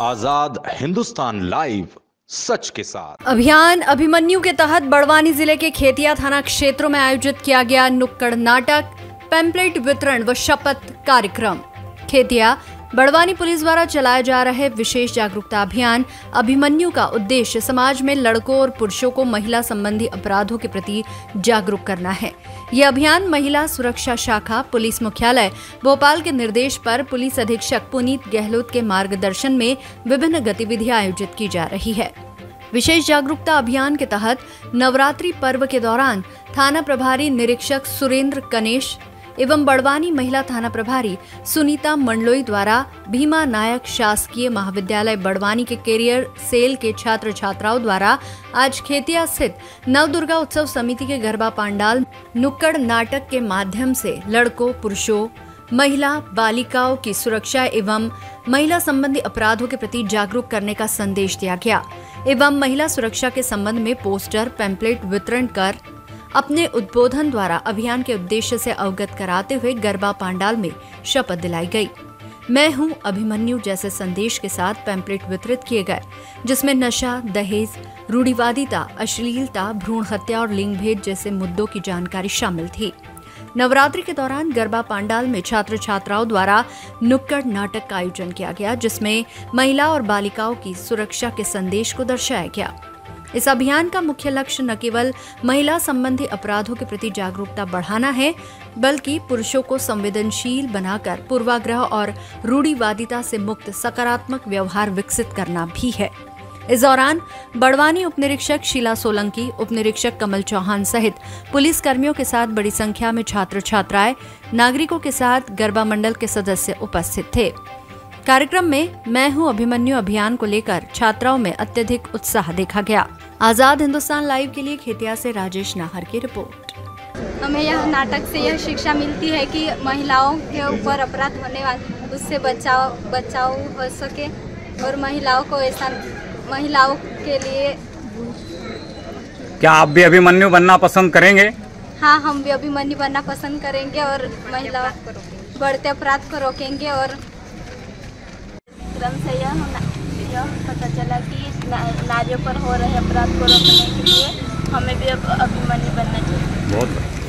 आज़ाद Hindustan live सच के साथ। अभियान अभिमन्यु के तहत बड़वानी ज़िले के खेतिया थाना क्षेत्रों में आयोजित किया गया नुक्कड़ नाटक, पैम्पलेट वितरण व शपथ कार्यक्रम। खेतिया, बड़वानी पुलिस द्वारा चलाए जा रहे विशेष जागरूकता अभियान अभिमन्यु का उद्देश्य समाज में लड़कों और पुरुषों को महिला संबंधी अपराधों के प्रति जागरूक करना है। यह अभियान महिला सुरक्षा शाखा, पुलिस मुख्यालय, भोपाल के निर्देश पर पुलिस अधीक्षक पुनीत गहलोत के मार्गदर्शन में विभिन्न गतिविधियाँ आयोजित की जा रही है। विशेष जागरूकता अभियान के तहत नवरात्रि पर्व के दौरान थाना प्रभारी निरीक्षक सुरेंद्र कनेश एवं बड़वानी महिला थाना प्रभारी सुनीता मंडलोई द्वारा भीमा नायक शासकीय महाविद्यालय बड़वानी के कैरियर सेल के छात्र छात्राओं द्वारा आज खेतिया स्थित नवदुर्गा उत्सव समिति के गरबा पांडाल नुक्कड़ नाटक के माध्यम से लड़कों, पुरुषों, महिला, बालिकाओं की सुरक्षा एवं महिला संबंधी अपराधों के प्रति जागरूक करने का संदेश दिया गया। एवं महिला सुरक्षा के संबंध में पोस्टर, पैम्पलेट वितरण कर अपने उद्बोधन द्वारा अभियान के उद्देश्य से अवगत कराते हुए गरबा पांडाल में शपथ दिलाई गई। मैं हूँ अभिमन्यु जैसे संदेश के साथ पैम्पलेट वितरित किए गए, जिसमें नशा, दहेज, रूढ़िवादिता, अश्लीलता, भ्रूण हत्या और लिंग भेद जैसे मुद्दों की जानकारी शामिल थी। नवरात्रि के दौरान गरबा पांडाल में छात्र छात्राओं द्वारा नुक्कड़ नाटक का आयोजन किया गया, जिसमें महिला और बालिकाओं की सुरक्षा के संदेश को दर्शाया गया। इस अभियान का मुख्य लक्ष्य न केवल महिला संबंधी अपराधों के प्रति जागरूकता बढ़ाना है, बल्कि पुरुषों को संवेदनशील बनाकर पूर्वाग्रह और रूढ़िवादिता से मुक्त, सकारात्मक व्यवहार विकसित करना भी है। इस दौरान बड़वानी उपनिरीक्षक शीला सोलंकी, उपनिरीक्षक कमल चौहान सहित पुलिस कर्मियों के साथ बड़ी संख्या में छात्र छात्राएँ नागरिकों के साथ गरबा मंडल के सदस्य उपस्थित थे। कार्यक्रम में मैं हूँ अभिमन्यु अभियान को लेकर छात्राओं में अत्यधिक उत्साह देखा गया। आज़ाद हिंदुस्तान लाइव के लिए खेतिया से राजेश नाहर की रिपोर्ट। हमें यह नाटक से यह शिक्षा मिलती है कि महिलाओं के ऊपर अपराध होने वाले उससे बचाव बचाव हो सके और महिलाओं को ऐसा महिलाओं के लिए क्या आप भी अभिमन्यु बनना पसंद करेंगे? हाँ हम भी अभिमन्यु बनना पसंद करेंगे और महिला बढ़ते अपराध को रोकेंगे और क्रम से यह यह पता चला कि नारियों पर हो रहे अपराध को रोकने के लिए हमें भी अब अभिमानी बनना चाहिए। बहुत